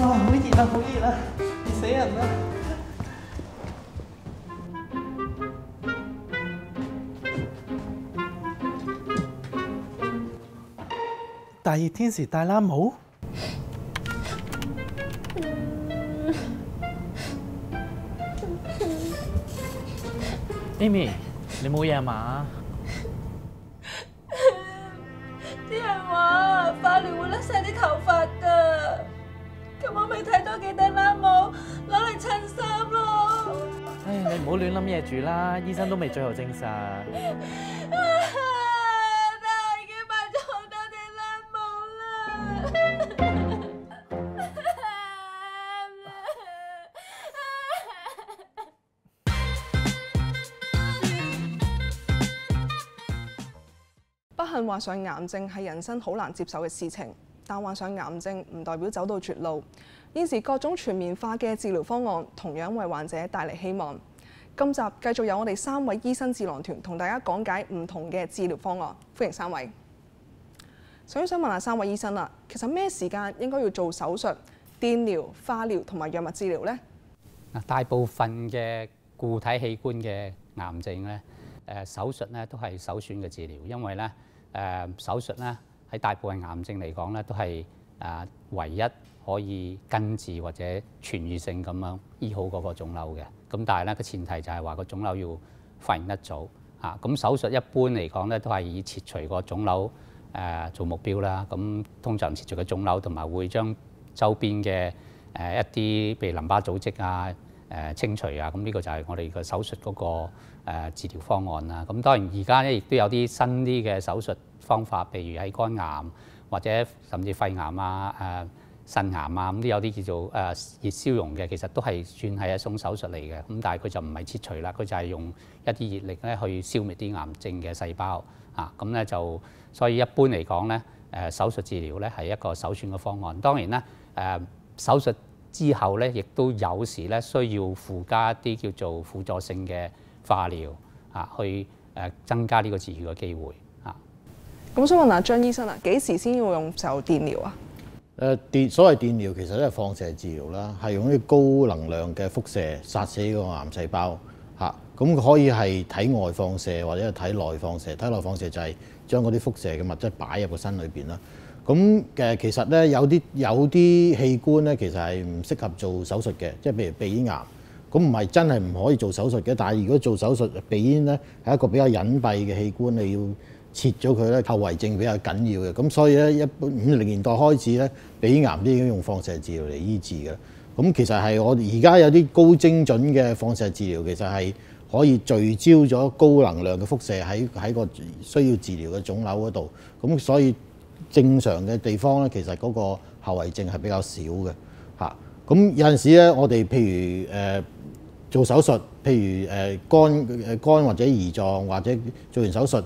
哇，好熱啊，好熱啊，熱死人啦！大熱天時戴冷帽？Amy，你冇嘢嘛？好亂諗嘢住啦，醫生都未最後證實。但我已經買咗好多頂冷帽啦。不幸患上癌症係人生好難接受嘅事情，但患上癌症唔代表走到絕路。現時各種全面化嘅治療方案同樣為患者帶嚟希望。今集繼續有我哋三位醫生智囊團同大家講解唔同嘅治療方案，歡迎三位。所以想問下三位醫生啦，其實咩時間應該要做手術、電療、化療同埋藥物治療呢？嗱，大部分嘅固體器官嘅癌症咧，誒、手術咧都係首選嘅治療，因為咧誒、手術咧喺大部分癌症嚟講咧都係啊、唯一可以根治或者痊愈性咁樣醫好嗰個腫瘤嘅。咁但係咧個前提就係話個腫瘤要發現得早嚇。咁、手術一般嚟講咧都係以切除個腫瘤誒、做目標啦。咁通常切除個腫瘤同埋會將周邊嘅誒、一啲譬如淋巴組織啊、誒、清除啊，咁呢個就係我哋個手術嗰、個、誒治療方案啦。咁當然而家咧亦都有啲新啲嘅手術方法，譬如喺肝癌或者甚至肺癌啊、誒、腎癌啊，咁都有啲叫做誒、熱消融嘅，其實都係算係一種手術嚟嘅。咁但係佢就唔係切除啦，佢就係用一啲熱力咧去消滅啲癌症嘅細胞啊。咁咧就所以一般嚟講咧，誒、手術治療咧係一個首選嘅方案。當然啦，誒、手術之後咧，亦都有時咧需要附加一啲叫做輔助性嘅化療啊，去誒增加呢個治愈嘅機會。咁想問下張醫生啊，幾時先要用就電療啊？誒電所謂電療其實都係放射治療啦，係用啲高能量嘅輻射殺死個癌細胞嚇。咁、可以係體外放射或者係體內放射。體內放射就係將嗰啲輻射嘅物質擺入個身裏邊啦。咁誒其實咧有啲有啲器官咧其實係唔適合做手術嘅，即係譬如鼻咽癌。咁唔係真係唔可以做手術嘅，但係如果做手術，鼻咽咧係一個比較隱蔽嘅器官，你要切咗佢咧，後遺症比較緊要嘅。咁所以咧，一般五零年代開始咧，鼻癌都已經用放射治療嚟醫治嘅。咁其實係我而家有啲高精準嘅放射治療，其實係可以聚焦咗高能量嘅輻射喺喺個需要治療嘅腫瘤嗰度。咁所以正常嘅地方咧，其實嗰個後遺症係比較少嘅嚇。咁有陣時咧，我哋譬如誒、做手術，譬如誒、肝誒肝或者胰臟或者做完手術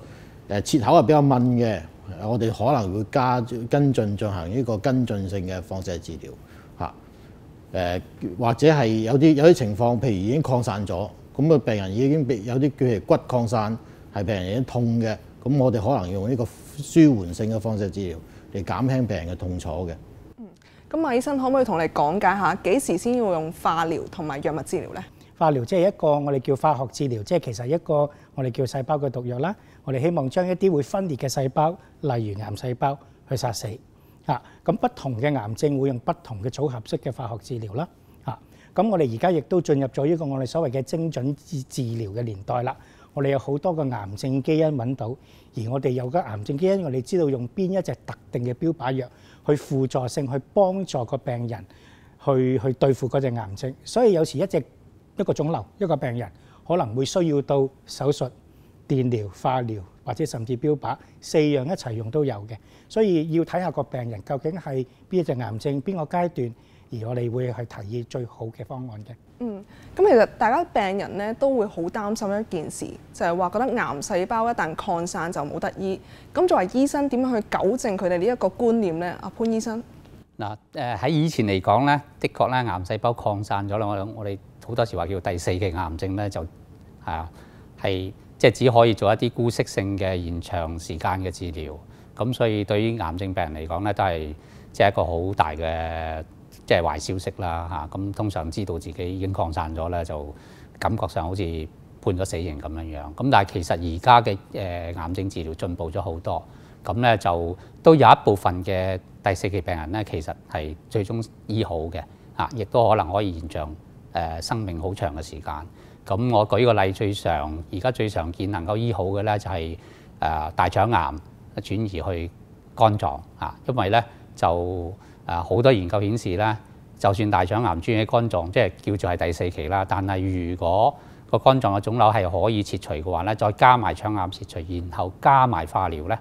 誒、呃切口係比較敏嘅，我哋可能會加跟進進行呢個跟進性嘅放射治療嚇。誒、或者係有啲有啲情況，譬如已經擴散咗，咁個病人已經被有啲叫係骨擴散，係病人已經痛嘅，咁我哋可能用呢個舒緩性嘅放射治療嚟減輕病人嘅痛楚嘅。咁馬醫生可唔可以同你講解下幾時先要用化療同埋藥物治療呢？化療即係一個我哋叫化學治療，即係其實一個我哋叫細胞嘅毒藥啦。我哋希望將一啲會分裂嘅細胞，例如癌細胞，去殺死。啊，咁不同嘅癌症會用不同嘅組合式嘅化學治療啦。啊，咁我哋而家亦都進入咗呢個我哋所謂嘅精準治治療嘅年代啦。我哋有好多個癌症基因揾到，而我哋有個癌症基因，我哋知道用邊一隻特定嘅標靶藥去輔助性去幫助個病人去去對付嗰隻癌症。所以有時一隻一個腫瘤一個病人可能會需要到手術、電療、化療或者甚至標靶四樣一齊用都有嘅，所以要睇下個病人究竟係邊一隻癌症邊個階段，而我哋會去提議最好嘅方案嘅。嗯，咁其實大家病人咧都會好擔心一件事，就係話覺得癌細胞一旦擴散就冇得醫。咁作為醫生點樣去糾正佢哋呢一個觀念呢？阿潘醫生，嗱誒喺以前嚟講咧，的確咧癌細胞擴散咗啦，我諗我哋好多時話叫第四期癌症咧，就啊係即係只可以做一啲姑息性嘅延長時間嘅治療。咁所以對於癌症病人嚟講咧，都係即係一個好大嘅即係壞消息啦嚇。咁、通常知道自己已經擴散咗咧，就感覺上好似判咗死刑咁樣樣。咁但係其實而家嘅誒癌症治療進步咗好多，咁咧就都有一部分嘅第四期病人咧，其實係最終醫好嘅嚇，亦都可能可以延長誒、生命好長嘅時間。咁我舉個例，最常而家最常見能夠醫好嘅咧，就係、誒、大腸癌轉移去肝臟啊，因為咧就誒好、多研究顯示咧，就算大腸癌轉移喺肝臟，即係叫做係第四期啦，但係如果個肝臟嘅腫瘤係可以切除嘅話咧，再加埋腸癌切除，然後加埋化療咧，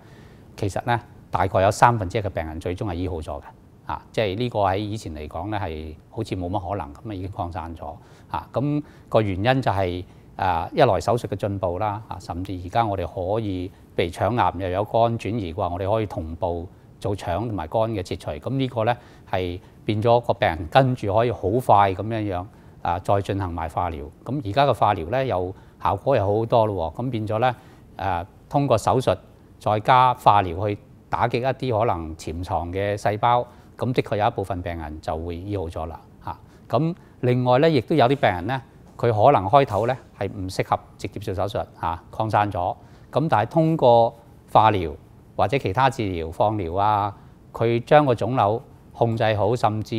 其實咧大概有三分之一嘅病人最終係醫好咗嘅。啊，即係呢個喺以前嚟講咧係好似冇乜可能咁啊，已經擴散咗啊。咁、個原因就係、誒一來手術嘅進步啦，啊，甚至而家我哋可以被腸癌又有肝轉移嘅話，我哋可以同步做腸同埋肝嘅切除。咁呢個咧係變咗個病人跟住可以好快咁樣樣啊，再進行埋化療。咁而家嘅化療咧又效果又好好多咯喎，咁變咗咧誒通過手術再加化療去打擊一啲可能潛藏嘅細胞。咁的確有一部分病人就會醫好咗啦嚇。咁另外咧，亦都有啲病人咧，佢可能開頭咧係唔適合直接做手術嚇，擴散咗。咁但係通過化療或者其他治療、放療啊，佢將個腫瘤控制好，甚至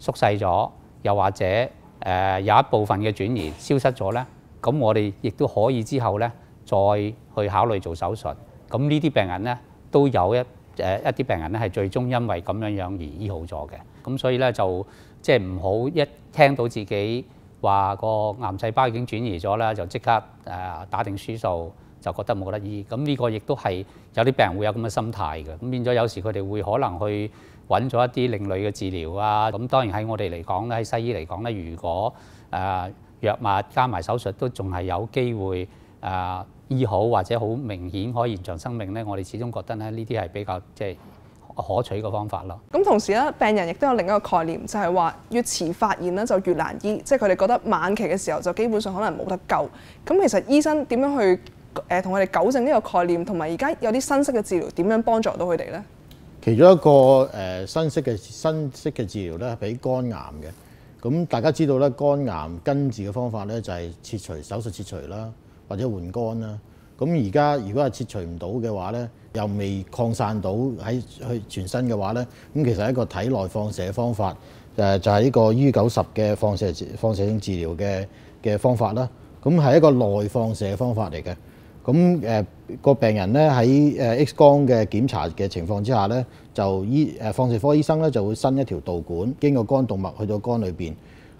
縮細咗，又或者誒、有一部分嘅轉移消失咗咧，咁我哋亦都可以之後咧再去考慮做手術。咁呢啲病人咧都有一誒一啲病人咧係最終因為咁樣樣而醫好咗嘅，咁所以咧就即係唔好一聽到自己話個癌細胞已經轉移咗啦，就即刻誒打定輸數，就覺得冇得醫。咁呢個亦都係有啲病人會有咁嘅心態嘅，咁變咗有時佢哋會可能去揾咗一啲另類嘅治療啊。咁當然喺我哋嚟講咧，喺西醫嚟講咧，如果誒藥物加埋手術都仲係有機會誒醫好或者好明顯可以延長生命咧，我哋始終覺得咧呢啲係比較即係可取嘅方法咯。咁同時咧，病人亦都有另一個概念，就係話越遲發現咧就越難醫，即係佢哋覺得晚期嘅時候就基本上可能冇得救。咁其實醫生點樣去誒同佢哋糾正呢個概念，同埋而家有啲新式嘅治療點樣幫助到佢哋咧？其中一個誒、呃新式嘅新式嘅治療咧，係俾肝癌嘅。咁大家知道咧，肝癌根治嘅方法咧就係、切除手術切除啦，或者換肝啦。咁而家如果係切除唔到嘅話咧，又未擴散到喺去全身嘅話咧，咁其實係一個體內放射方法，誒、就係、呢個 U 九十嘅放射放射性治療嘅嘅方法啦。咁係一個內放射方法嚟嘅。咁誒個病人咧喺誒 X 光嘅檢查嘅情況之下咧，就醫誒放射科醫生咧就會伸一條導管經過肝動脈去到肝裏邊。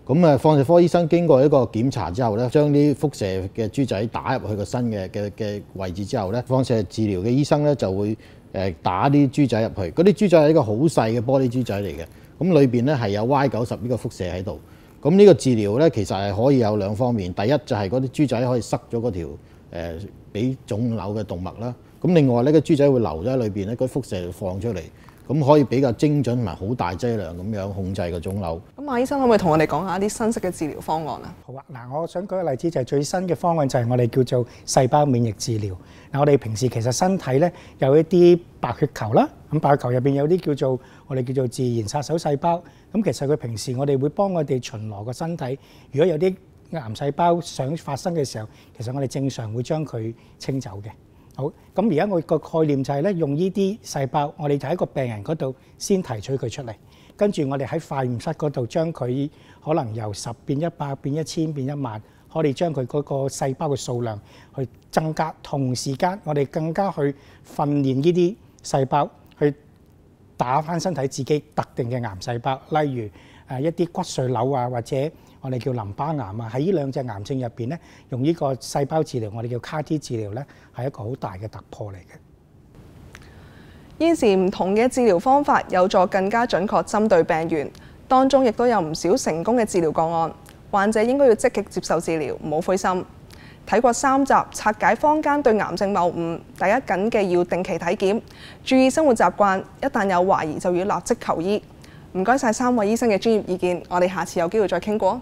咁誒放射科醫生經過一個檢查之後咧，將啲輻射嘅豬仔打入去個身嘅嘅嘅位置之後咧，放射治療嘅醫生咧就會誒打啲豬仔入去。嗰啲豬仔係一個好細嘅玻璃豬仔嚟嘅，咁裏邊咧係有 Y 九十呢個輻射喺度。咁呢個治療咧其實係可以有兩方面，第一就係嗰啲豬仔可以塞咗嗰條誒俾腫瘤嘅動脈啦。咁另外呢個豬仔會留咗喺裏邊咧，嗰輻射放出嚟，咁可以比較精準同埋好大劑量咁樣控制個腫瘤。咁馬醫生可唔可以同我哋講下一啲新式嘅治療方案啊？好啊，嗱，我想舉個例子就係最新嘅方案就係我哋叫做細胞免疫治療。嗱，我哋平時其實身體咧有一啲白血球啦，咁白血球入邊有啲叫做我哋叫做自然殺手細胞。咁其實佢平時我哋會幫我哋巡邏個身體，如果有啲癌細胞想發生嘅時候，其實我哋正常會將佢清走嘅。好，咁而家我個概念就係咧，用呢啲細胞，我哋就喺個病人嗰度先提取佢出嚟，跟住我哋喺化驗室嗰度將佢可能由十變一百變一千變一萬，可以將佢嗰個細胞嘅數量去增加，同時間我哋更加去訓練呢啲細胞去打翻身體自己特定嘅癌細胞，例如誒一啲骨髓瘤啊，或者我哋叫淋巴癌啊，喺呢兩隻癌症入邊咧，用呢個細胞治療，我哋叫 CAR-T 治療咧，係一個好大嘅突破嚟嘅。現時唔同嘅治療方法有助更加準確針對病源，當中亦都有唔少成功嘅治療個案。患者應該要積極接受治療，唔好灰心。睇過三集拆解坊間對癌症謬誤，大家緊記要定期體檢，注意生活習慣，一旦有懷疑就要立即求醫。唔該晒三位醫生嘅專業意見，我哋下次有機會再傾過。